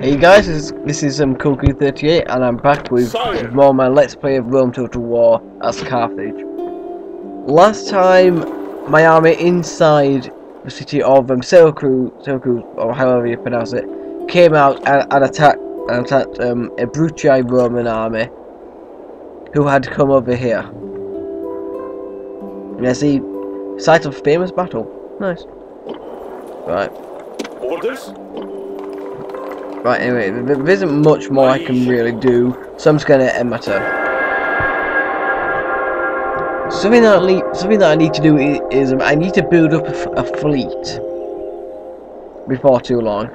Hey guys, this is, this is um, Cookie38 and I'm back with, with more of my Let's Play of Rome Total War as Carthage. Last time, my army inside the city of um, Syracuse, Syracuse, or however you pronounce it, came out and, and attacked, and attacked um, a Brutii Roman army who had come over here. Yeah, see, site of famous battle. Nice. Right. Orders? Right, anyway, there isn't much more I can really do, so I'm just gonna end my turn. Something that I need, something that I need to do is, I need to build up a, fleet before too long.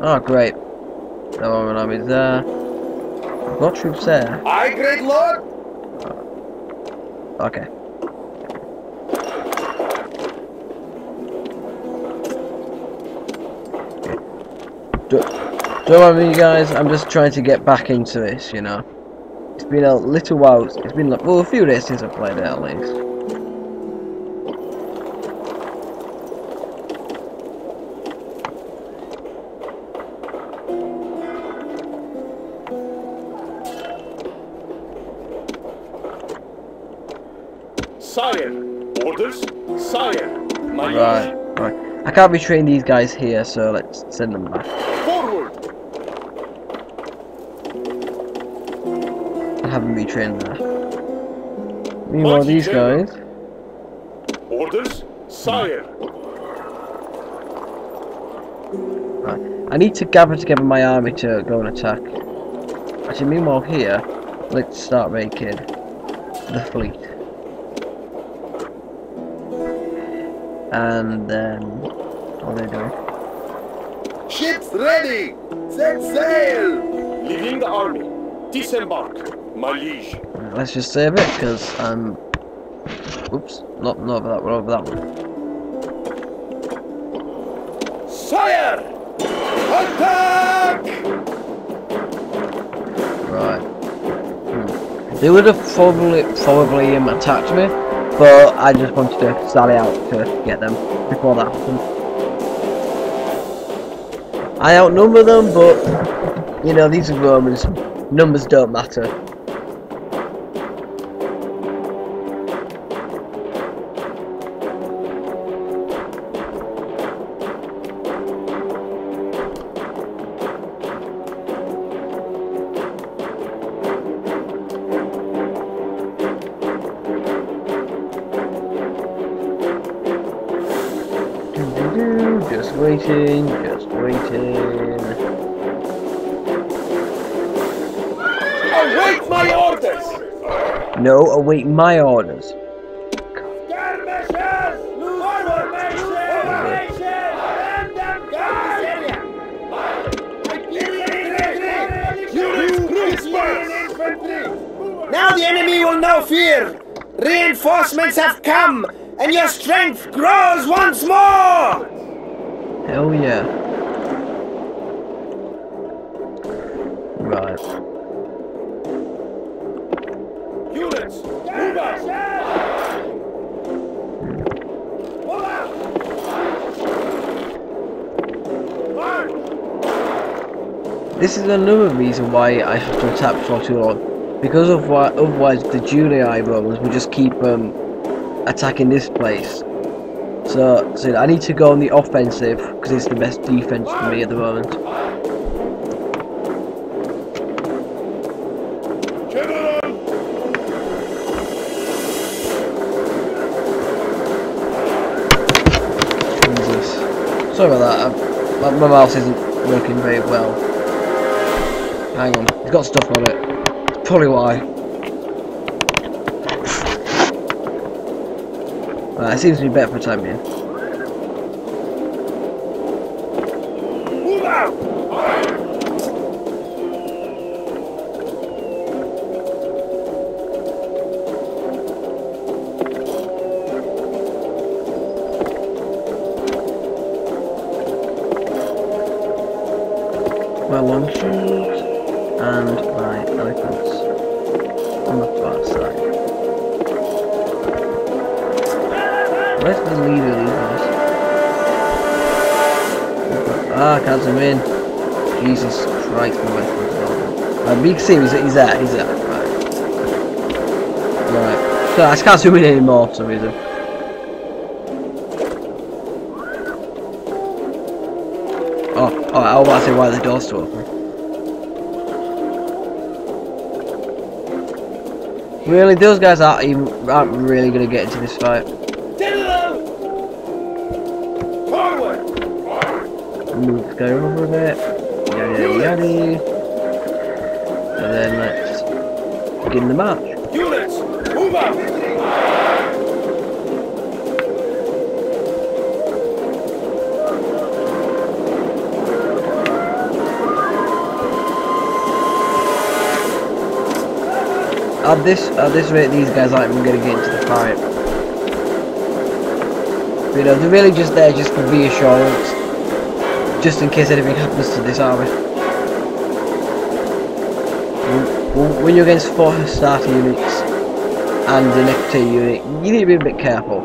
Oh, great. The Roman army's there. Got troops there. Aye, great lord! Uh, okay. Do, don't mind me, guys. I'm just trying to get back into this, you know. It's been a little while. It's been, like, well, a few days since I played it, at least. Sire! Orders? Sire! My Right, right. I can't retrain these guys here, so let's send them back. Forward! I haven't retrained there. Meanwhile, these guys. Orders? Sire! Right. I need to gather together my army to go and attack. Actually, meanwhile here, let's start making the fleet. And then, what are they doing? Ships ready! Set sail! Leaving the army. Disembark, my liege. Right, let's just save it, because I'm... Oops, not, not over that one, over that one. Sire! Attack! Right. Hmm. They would have probably, probably um, attacked me, but I just wanted to sally out to get them before that happened. I outnumber them, but you know these are Romans. Numbers don't matter. Waiting, just waiting. Await my orders! No, await my orders. Now the enemy will no fear. Reinforcements have come, and your strength grows once more. Hell yeah. Right. Units, move out! This is another reason why I have to attack for too long. Because of why, otherwise the Julii Romans will just keep um, attacking this place. So, so I need to go on the offensive because it's the best defense for me at the moment. Jesus. Sorry about that. My mouse isn't working very well. Hang on. It's got stuff on it. Probably why. Right, it seems to be better for time being. Ah, can't zoom in. Jesus Christ, my weapons are uh, Big Sim, he's, he's there, he's there. Right. Right. So I just can't zoom in anymore for some reason. Oh, oh, I was about to say why the door's still open. Really, those guys aren't even aren't really gonna get into this fight. Move the guy over a bit. Yada yada yada. And then let's begin the match. Units, move up! At this at this rate, these guys aren't even gonna get into the fight. You know, they're really just there just for reassurance, just in case anything happens to this army. When- you're against four starter units and an FT unit, you need to be a bit careful.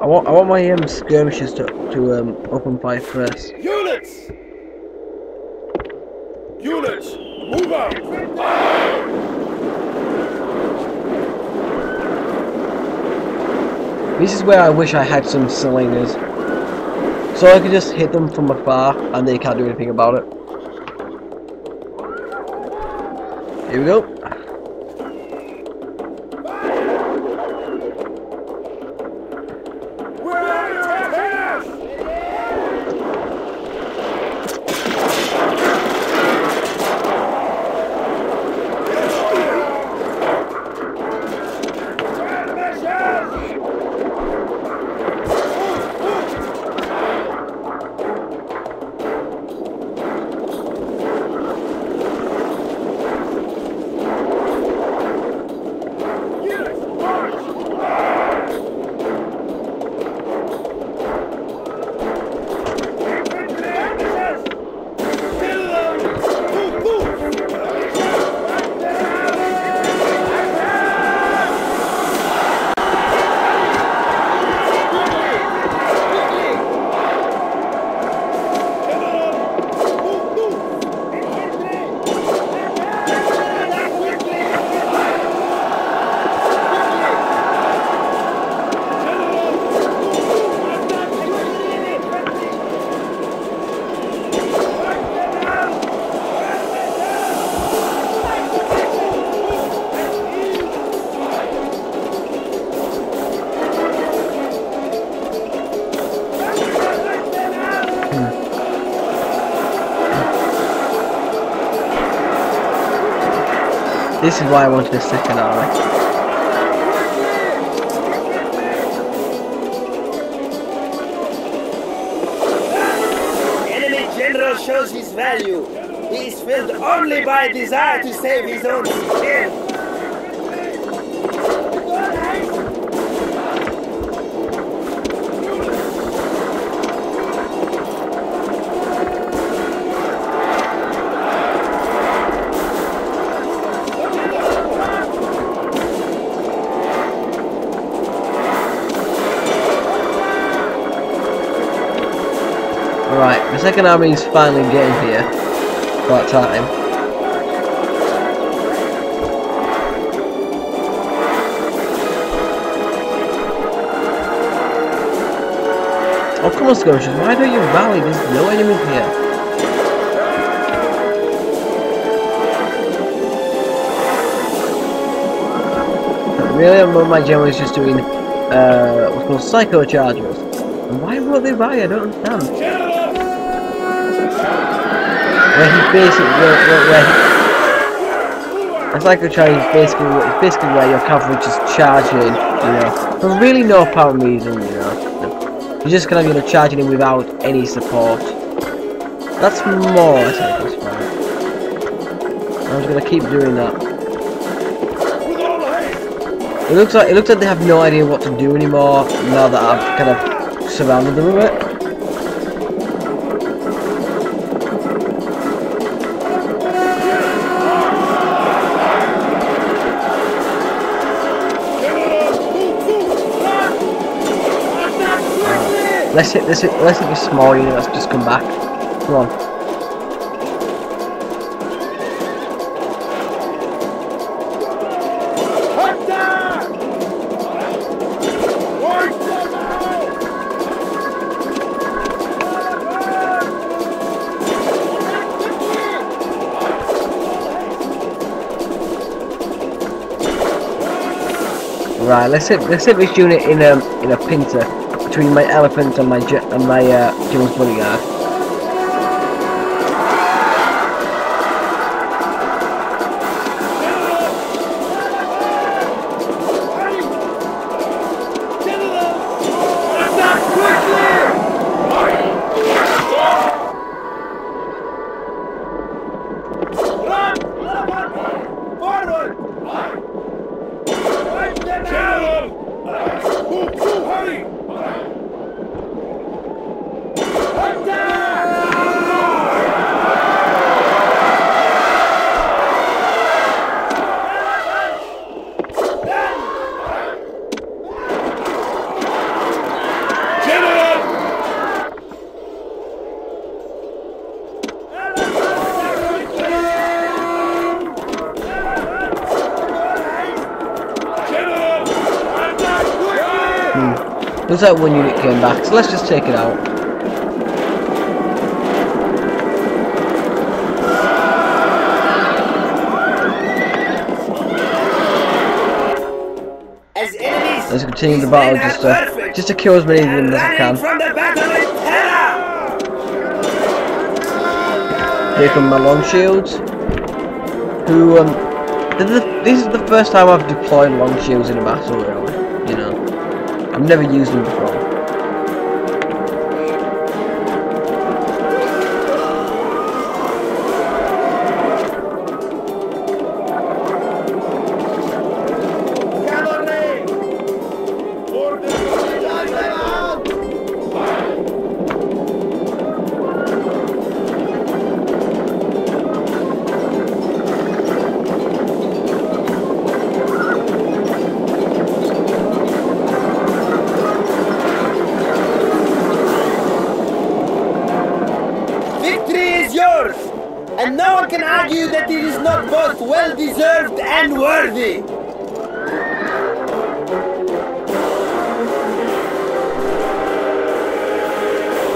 I want I want my um, skirmishers to to um, open fire first. Units! Units, move up! This is where I wish I had some slingers. So I could just hit them from afar and they can't do anything about it. Here we go. This is why I wanted a second army. Enemy general shows his value. He is filled only by desire to save his own skin. Right, the second army is finally getting here. About time. Oh come on Scotians, why don't you rally? There's no enemy here. Really, my- my general is just doing uh, what's called psycho charges. And why won't they rally? I don't understand. Where he basically, where, where, where he, is basically, basically where your coverage is charging, you know, for really no apparent reason, you know. You're just kind of, you know, charging in without any support. That's more. I'm just gonna keep doing that. It looks like it looks like they have no idea what to do anymore now that I've kind of surrounded them with it. Let's hit this. Let's hit this small unit. Let's just come back. Come on. Right. Let's hit. Let's hit this unit in a in a pincer between my elephant and my and my uh, bodyguard. Looks like one unit came back, so let's just take it out. Let's continue the battle just to just to kill as many of them as I can. from the battle in terror. Here come my long shields. Who um, this is, the, this is the first time I've deployed long shields in a battle. Really, I've never used them before. Both well deserved and worthy.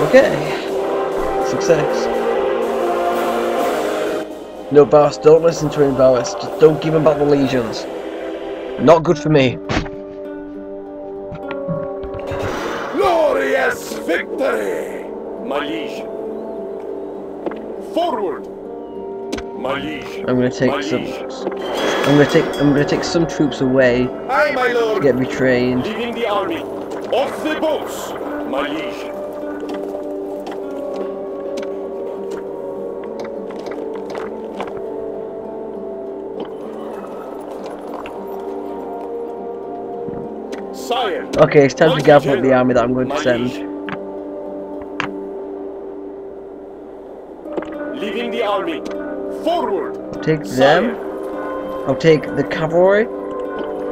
Okay, success. No, Boss, don't listen to him, Boss. Just don't give him back the legions. Not good for me. Glorious victory! Malish! Forward! I'm gonna take some. I'm gonna take. I'm gonna take some troops away Aye, my to lord! get retrained. Leaving the army! Off the boats! Malish! Sire! Okay, it's time to gather up the army that I'm going to send. Take them. I'll take the cavalry.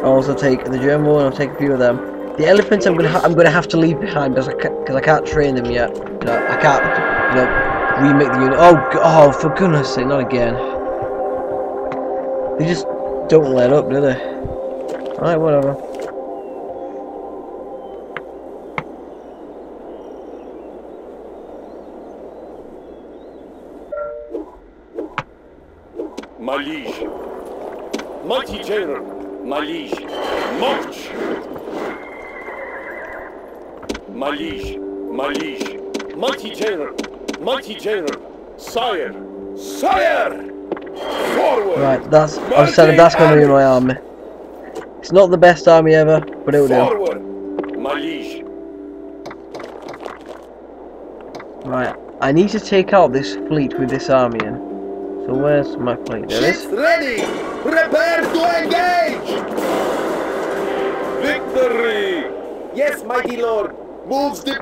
I'll also take the German and I'll take a few of them. The elephants I'm gonna ha I'm gonna have to leave behind because I ca cause I can't train them yet. You know, I can't you know remake the unit. Oh oh for goodness sake, not again. They just don't let up, do they? Alright, whatever. Malish. Mighty General. Malish. March. Malish. Malish. Mighty General. Mighty General. Sire. Sire! Forward! Right, that's I've decided that's gonna be my army. It's not the best army ever, but it'll do. Forward! Malish. Right, I need to take out this fleet with this army in. So where's my fleet? There it is. ready. Prepare to engage. Victory! Yes, mighty lord. Moves deployed.